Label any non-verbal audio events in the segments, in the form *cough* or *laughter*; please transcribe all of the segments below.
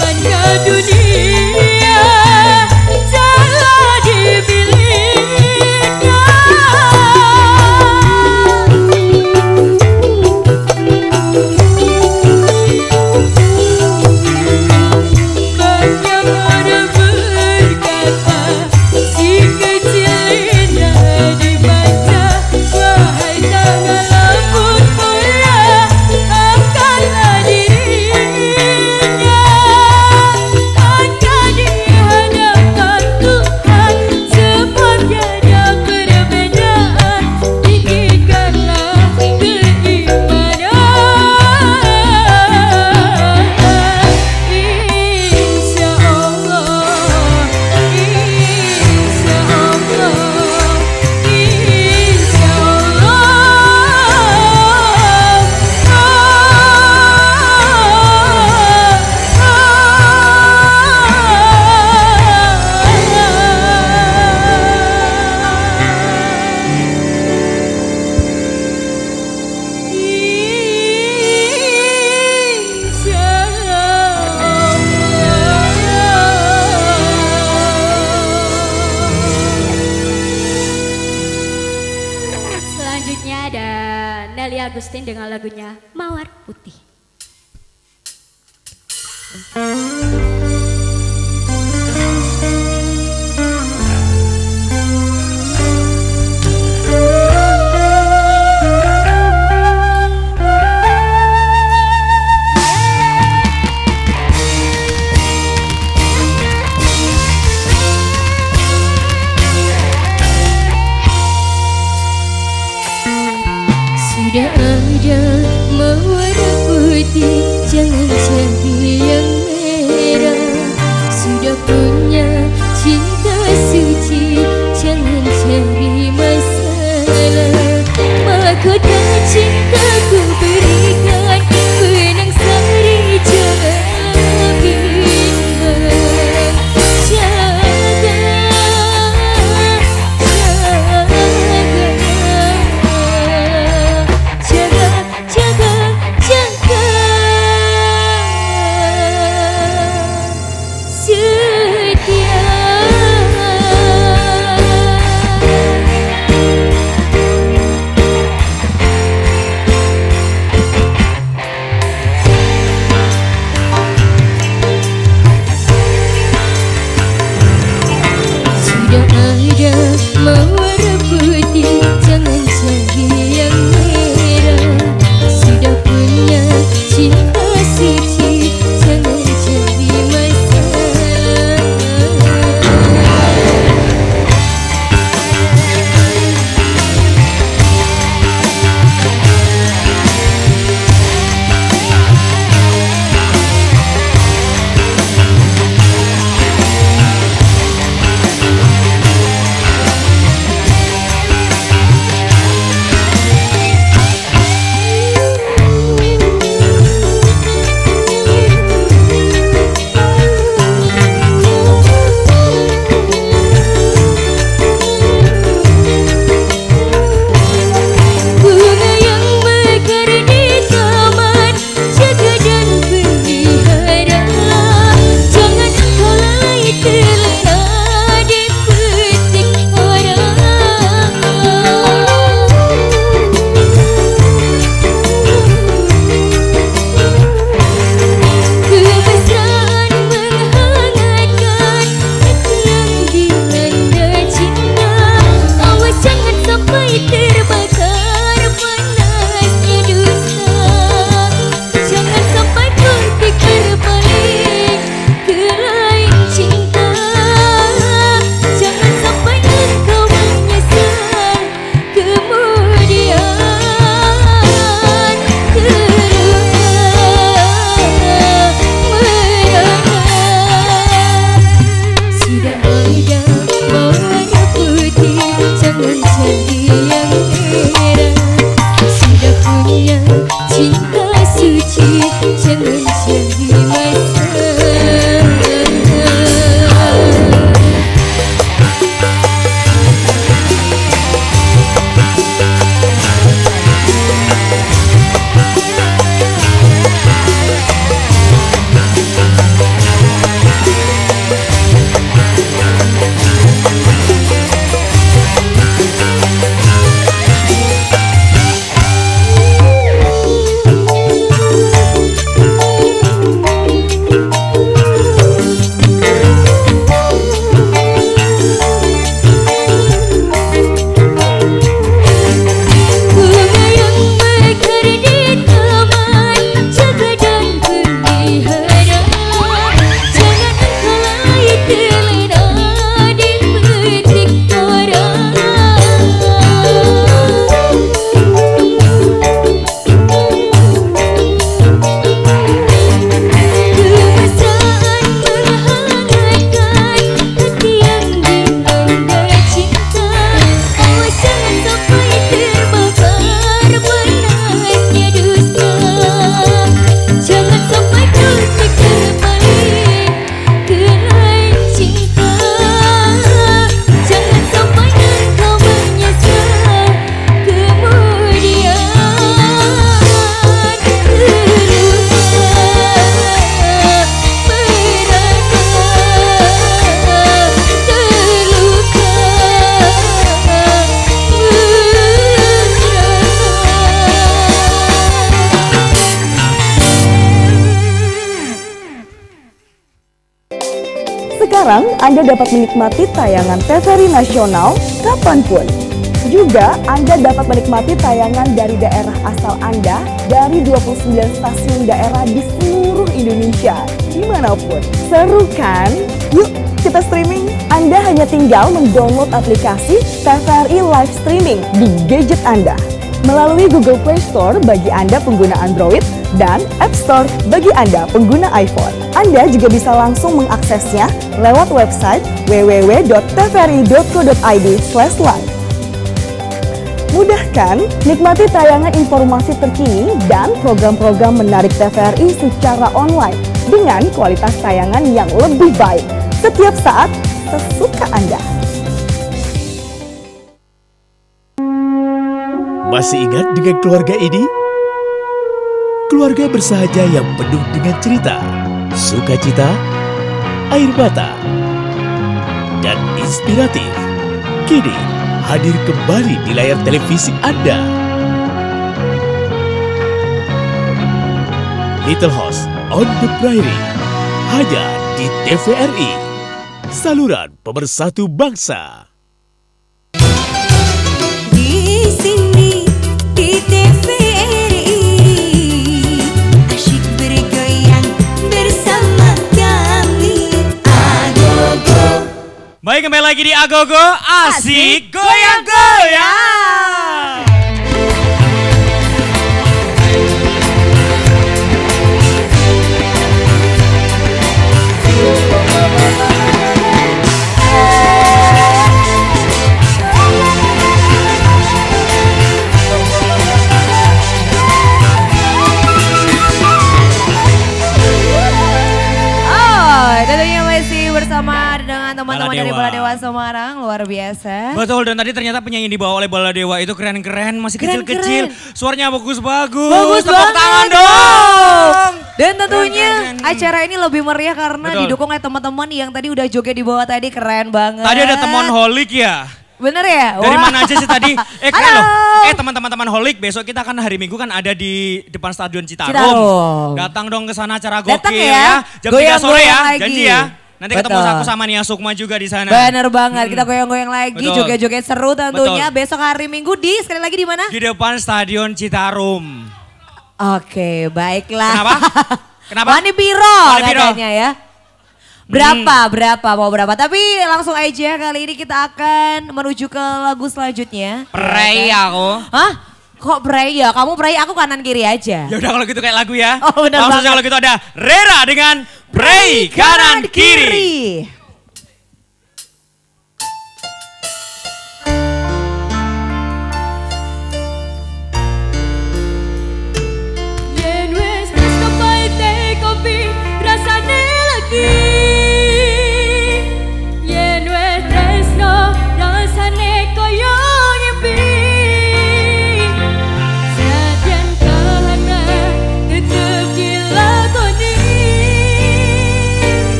benda dunia yang ada Sekarang Anda dapat menikmati tayangan TVRI nasional kapan pun. Juga Anda dapat menikmati tayangan dari daerah asal Anda dari 29 stasiun daerah di seluruh Indonesia, di mana pun. Seru kan? Yuk kita streaming. Anda hanya tinggal mendownload aplikasi TVRI Live Streaming di gadget Anda melalui Google Play Store bagi Anda pengguna Android dan App Store bagi Anda pengguna iPhone. Anda juga bisa langsung mengaksesnya lewat website www.tvri.co.id/live. Mudah kan? Nikmati tayangan informasi terkini dan program-program menarik TVRI secara online dengan kualitas tayangan yang lebih baik setiap saat sesuka Anda. Masih ingat dengan keluarga ini? Keluarga bersahaja yang penuh dengan cerita, sukacita, air mata, dan inspiratif. Kini hadir kembali di layar televisi Anda. Little House on the Prairie hanya di TVRI, saluran pemersatu bangsa. Baik kembali lagi di Agogo. Asik Goyang-Goyang Betul dan tadi ternyata penyanyi dibawa oleh Baladewa itu keren-keren Masih kecil-kecil Suaranya bagus-bagus Bagus Tepuk tangan dong Dan tentunya Keren, keren. acara ini lebih meriah karena Betul. didukung oleh teman-teman yang tadi udah joget di bawah tadi keren banget. Tadi ada teman holik ya Bener ya? Dari Wah. mana aja sih tadi? *laughs* Eh keren Halo. loh. Eh teman-teman teman holik besok kita kan hari Minggu kan ada di depan Stadion Citarum. Citarum. Datang dong ke sana acara gokil Datang ya. ya. Jam 3 sore ya. Lagi. Janji ya. Nanti ketemu Betul. aku sama Nia Sukma juga di sana. Bener banget, kita goyang-goyang lagi, joget-joget seru tentunya. Betul. Besok hari Minggu di, sekali lagi di mana? Di depan Stadion Citarum. Oke, baiklah. Kenapa? *laughs* Kenapa? Wani Piro katanya ya. Berapa, berapa, mau berapa. Tapi langsung aja kali ini kita akan menuju ke lagu selanjutnya. Prei aku. Hah? Kok pray ya? Kamu pray, aku kanan kiri aja. Ya udah kalau gitu kayak lagu ya. Oh, benar Langsung kalau gitu ada Rera dengan Prei kanan kiri. Yen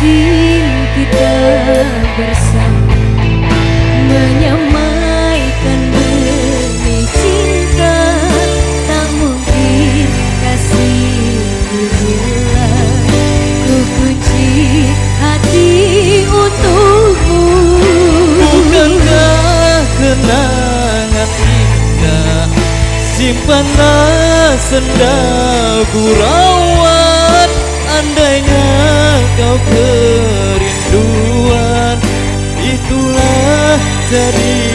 Musim kita bersama Menyamaikan benih cinta Tak mungkin kasih hilang. Ku kunci hati untukmu. Bukankah kenangan indah? Simpanlah senda gurauan. Andainya kau ke itulah jadi.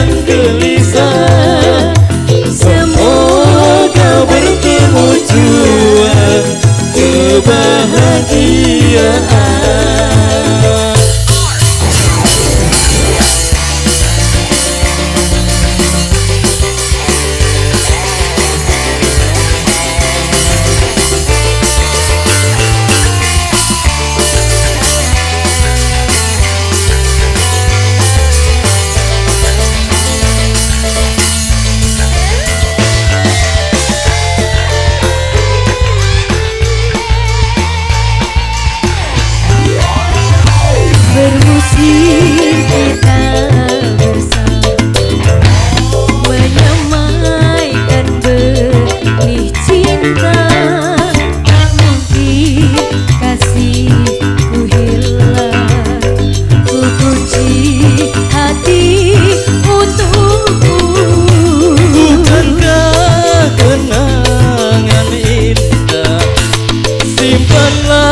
dan gelisah. Semoga bertemu jua kebahagiaan. Janganlah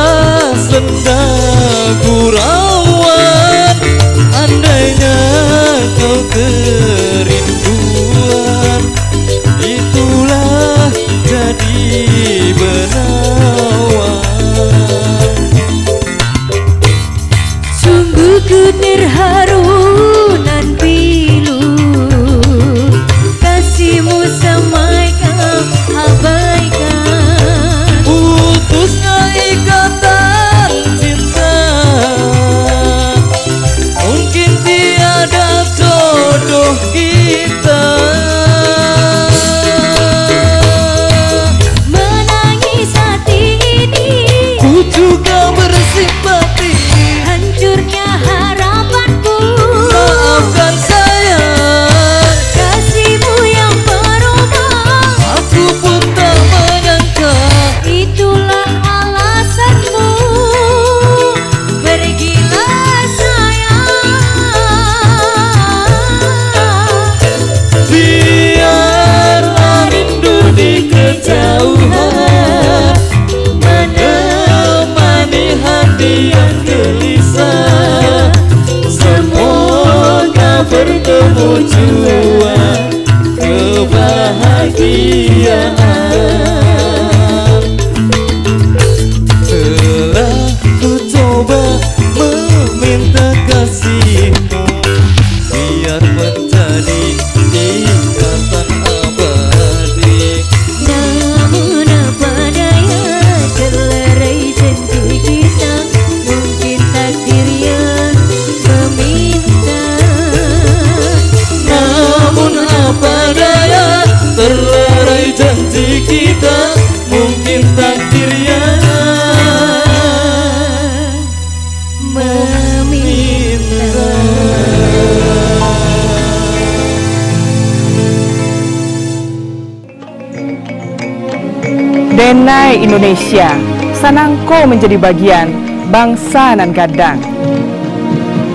Indonesia, sanangko menjadi bagian bangsa nan gadang.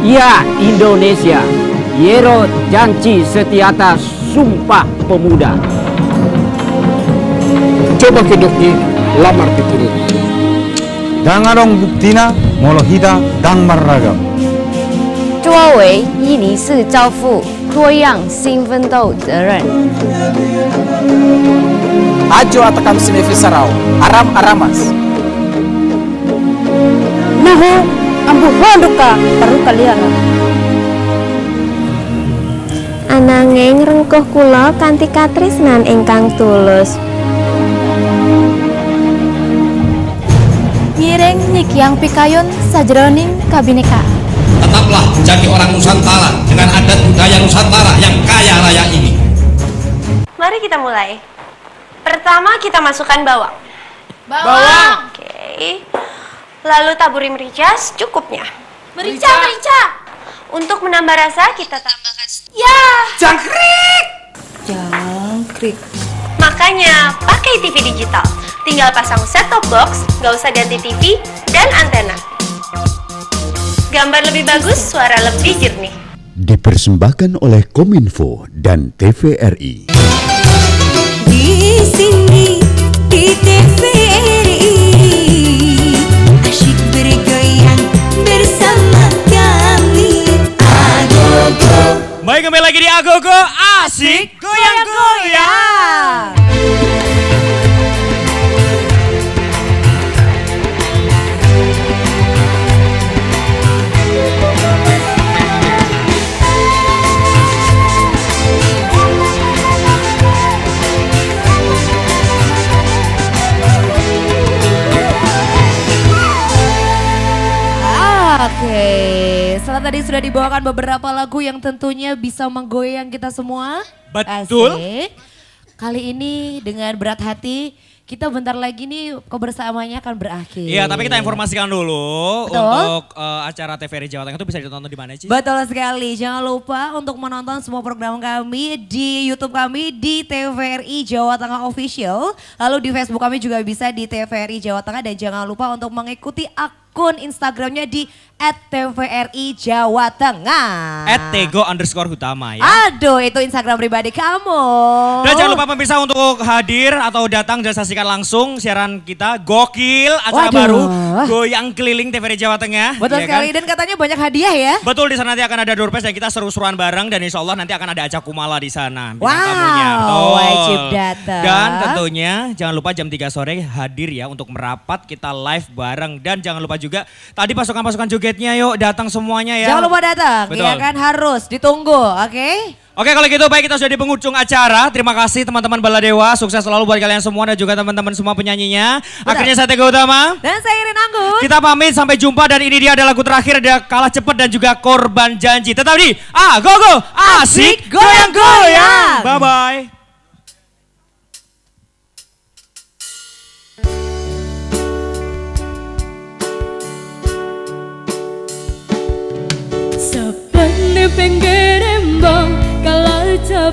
Ya Indonesia, Yero janji setiata sumpah pemuda. Coba kedoknya lamar piturut. Dangarong buktina molohida dang marragam. 作为伊尼是交付多样新奋斗责任。 Ajo atakam sinevi sarau, aram aramas. Nahu, ambu honduka baru kalian. Ananging rengkuh kula kanthi katresnan ingkang tulus. Ngiring nikyang pikayon sajroning kabineka. Tetaplah menjadi orang Nusantara dengan adat budaya Nusantara yang kaya raya ini. Mari kita mulai. Pertama kita masukkan bawang. Bawang. Oke. Lalu taburi merica secukupnya. Merica, merica. Untuk menambah rasa kita tambahkan Ya. jangkrik. Jangkrik. Makanya pakai TV digital. Tinggal pasang set top box, nggak usah ganti TV dan antena. Gambar lebih bagus, suara lebih jernih. Dipersembahkan oleh Kominfo dan TVRI. Baik kembali lagi di Agogo. Asik Goyang-goyang dibawakan beberapa lagu yang tentunya bisa menggoyang kita semua. Betul. Asik. Kali ini dengan berat hati kita bentar lagi nih kebersamaannya akan berakhir. Iya, tapi kita informasikan dulu Betul. untuk eh, acara TVRI Jawa Tengah itu bisa ditonton di mana sih? Betul sekali. Jangan lupa untuk menonton semua program kami di YouTube kami di TVRI Jawa Tengah Official. Lalu di Facebook kami juga bisa di TVRI Jawa Tengah dan jangan lupa untuk mengikuti akun Instagramnya di @tvri Jawa Tengah. At Tego underscore Hutama ya. Aduh, itu Instagram pribadi kamu. Dan jangan lupa pemirsa untuk hadir atau datang dan saksikan langsung siaran kita gokil acara Waduh. baru goyang keliling TVRI Jawa Tengah. Betul ya sekali kan? dan katanya banyak hadiah ya. Betul di sana nanti akan ada door prize dan kita seru-seruan bareng dan insya Allah nanti akan ada Aca Kumala di sana. Wow, tamunya. Betul. wajib datang. Dan tentunya jangan lupa jam 3 sore hadir ya untuk merapat kita live bareng dan jangan lupa juga tadi pasukan-pasukan jogetnya yuk datang semuanya ya. Jangan lupa datang, Betul. ya kan harus ditunggu, oke? Oke kalau gitu baik kita sudah di penghujung acara. Terima kasih teman-teman Baladewa. Sukses selalu buat kalian semua dan juga teman-teman semua penyanyinya. Akhirnya saya Teguh Utama. Dan saya Irin Anggun. Kita pamit sampai jumpa dan ini dia adalah lagu terakhir ada kalah cepat dan juga korban janji. Tetap di Ah Go Go Asik Goyang-Goyang. Bye bye.